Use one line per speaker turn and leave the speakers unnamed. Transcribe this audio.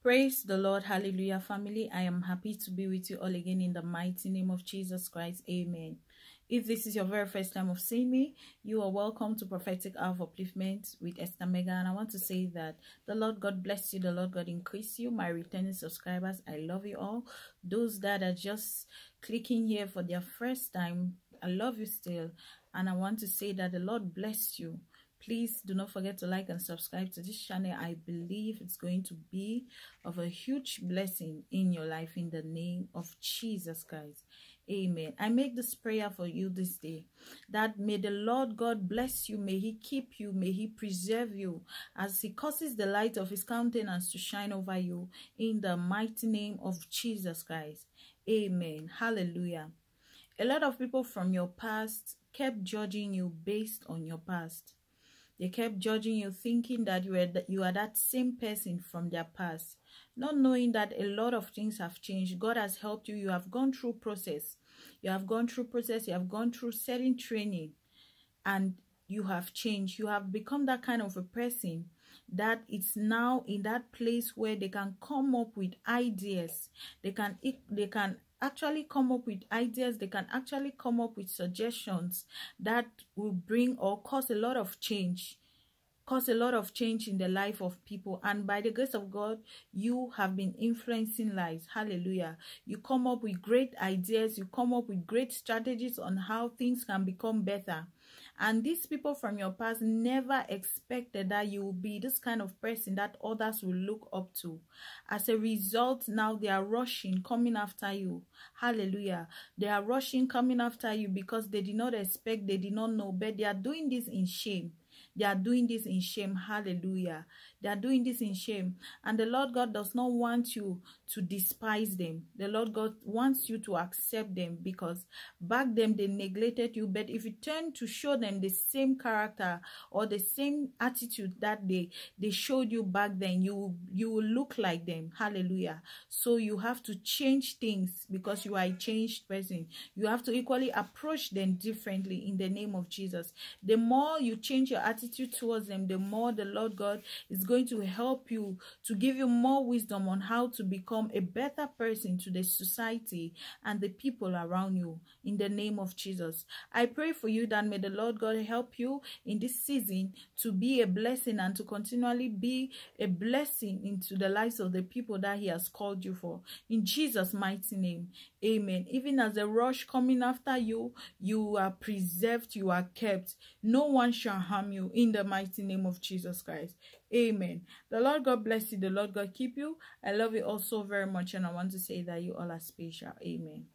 Praise the Lord. Hallelujah, family. I am happy to be with you all again in the mighty name of Jesus Christ. Amen. If this is your very first time of seeing me, you are welcome to Prophetic Hour of Upliftment with Esther Mega. And I want to say that the Lord God bless you, the Lord God increase you. My returning subscribers, I love you all. Those that are just clicking here for their first time, I love you still. And I want to say that the Lord bless you please do not forget to like and subscribe to this channel. I believe it's going to be of a huge blessing in your life in the name of jesus christ. Amen. I make this prayer for you this day that may the lord god bless you may he keep you may he preserve you as he causes the light of his countenance to shine over you in the mighty name of jesus christ. Amen. Hallelujah. A lot of people from your past kept judging you based on your past they kept judging you, thinking that you were you are that same person from their past, not knowing that a lot of things have changed. God has helped you. You have gone through process. You have gone through process. You have gone through certain training, and you have changed. You have become that kind of a person that it's now in that place where they can come up with ideas. They can they can actually come up with ideas they can actually come up with suggestions that will bring or cause a lot of change cause a lot of change in the life of people and by the grace of god you have been influencing lives hallelujah you come up with great ideas you come up with great strategies on how things can become better and these people from your past never expected that you will be this kind of person that others will look up to. As a result, now they are rushing, coming after you. Hallelujah. They are rushing, coming after you because they did not expect, they did not know, but they are doing this in shame. They are doing this in shame. Hallelujah. They are doing this in shame. And the Lord God does not want you to despise them. The Lord God wants you to accept them because back then they neglected you. But if you turn to show them the same character or the same attitude that they, they showed you back then, you, you will look like them. Hallelujah. So you have to change things because you are a changed person. You have to equally approach them differently in the name of Jesus. The more you change your attitude towards them, the more the Lord God is going to help you to give you more wisdom on how to become a better person to the society and the people around you in the name of Jesus. I pray for you that may the Lord God help you in this season to be a blessing and to continually be a blessing into the lives of the people that he has called you for. In Jesus' mighty name, amen. Even as a rush coming after you, you are preserved, you are kept. No one shall harm in the mighty name of Jesus Christ. Amen. The Lord God bless you. The Lord God keep you. I love you all so very much. And I want to say that you all are special. Amen.